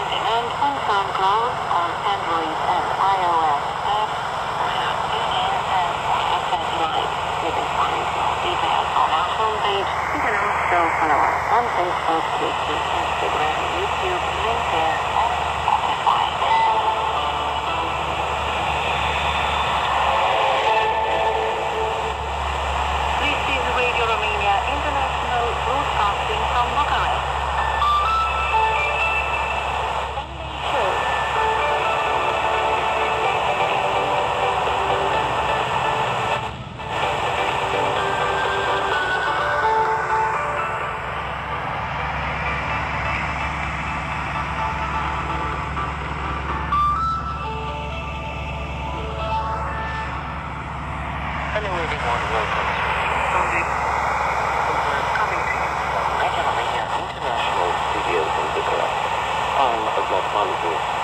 And on SoundCloud, on Android and iOS apps, and Live. You can find more details on our homepage. You can also follow us on Facebook, Twitter, Instagram, Hello everyone, welcome to program coming to you from International Studios in Bucharest. I'm Vlad Malibu.